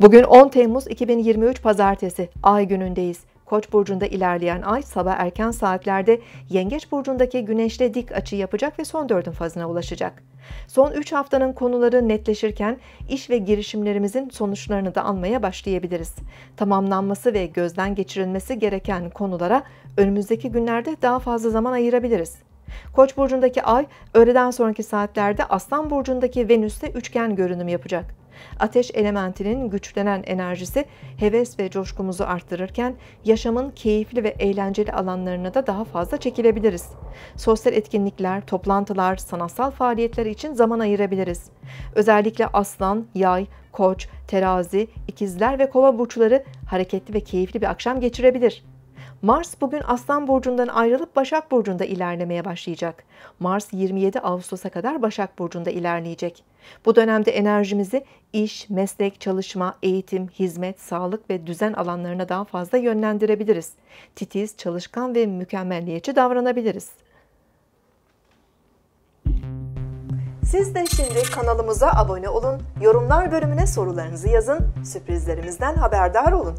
Bugün 10 Temmuz 2023 Pazartesi, Ay günündeyiz. Koç burcunda ilerleyen ay sabah erken saatlerde Yengeç burcundaki güneşle dik açı yapacak ve son dördün fazına ulaşacak. Son 3 haftanın konuları netleşirken iş ve girişimlerimizin sonuçlarını da almaya başlayabiliriz. Tamamlanması ve gözden geçirilmesi gereken konulara önümüzdeki günlerde daha fazla zaman ayırabiliriz. Koç burcundaki ay öğleden sonraki saatlerde Aslan burcundaki Venüs'te üçgen görünüm yapacak. Ateş elementinin güçlenen enerjisi heves ve coşkumuzu arttırırken yaşamın keyifli ve eğlenceli alanlarına da daha fazla çekilebiliriz. Sosyal etkinlikler, toplantılar, sanatsal faaliyetler için zaman ayırabiliriz. Özellikle aslan, yay, koç, terazi, ikizler ve kova burçları hareketli ve keyifli bir akşam geçirebilir. Mars bugün Aslan Burcu'ndan ayrılıp Başak Burcu'nda ilerlemeye başlayacak. Mars 27 Ağustos'a kadar Başak Burcu'nda ilerleyecek. Bu dönemde enerjimizi iş, meslek, çalışma, eğitim, hizmet, sağlık ve düzen alanlarına daha fazla yönlendirebiliriz. Titiz, çalışkan ve mükemmelliyetçi davranabiliriz. Siz de şimdi kanalımıza abone olun, yorumlar bölümüne sorularınızı yazın, sürprizlerimizden haberdar olun.